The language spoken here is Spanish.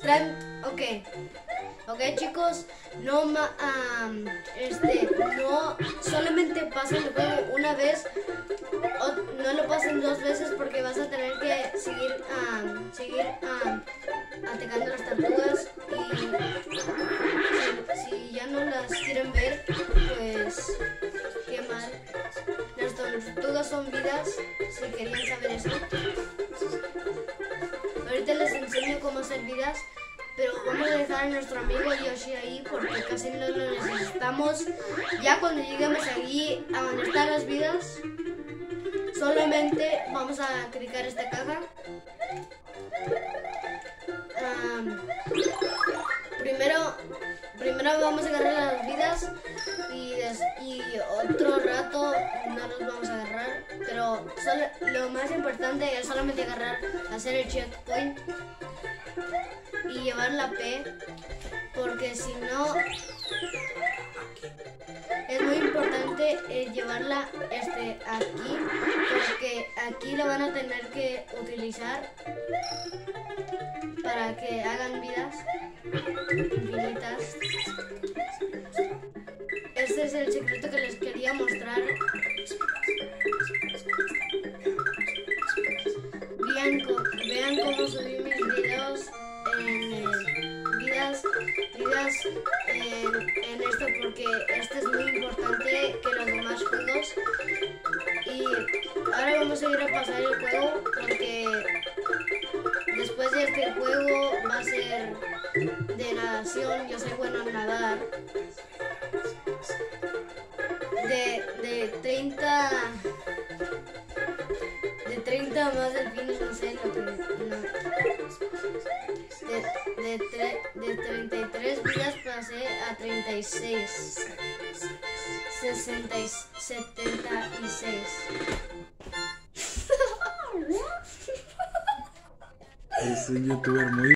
traen... Ok. Ok chicos, no ma... am, este, no... Solamente pasen el juego una vez. O no lo pasen dos veces porque vas a tener que seguir... am, seguir... am, atacando las tortugas y... Si, si ya no las quieren ver, pues... Qué mal. Las tortugas son vidas, si querían saber eso. Enseño cómo hacer vidas, pero vamos a dejar a nuestro amigo Yoshi ahí porque casi no lo necesitamos. Ya cuando lleguemos allí a donde están las vidas, solamente vamos a clicar esta caja. Primero, primero vamos a agarrar las vidas y, otro rato no los vamos a agarrar. Pero lo más importante es solamente agarrar, hacer el checkpoint la P. Porque si no, es muy importante eh, llevarla este, aquí. Porque aquí la van a tener que utilizar para que hagan vidas infinitas. Este es el secreto que les quería mostrar. Vean, cómo subí en, esto porque este es muy importante que los demás juegos. Y ahora vamos a ir a pasar el juego porque después de este juego va a ser de nadación. Yo soy bueno en nadar. De, de 30 de 30 más delfines, no sé lo que. no. De, de, tre- de 33 vidas pasé a 36. 60 y 76. Es un youtuber muy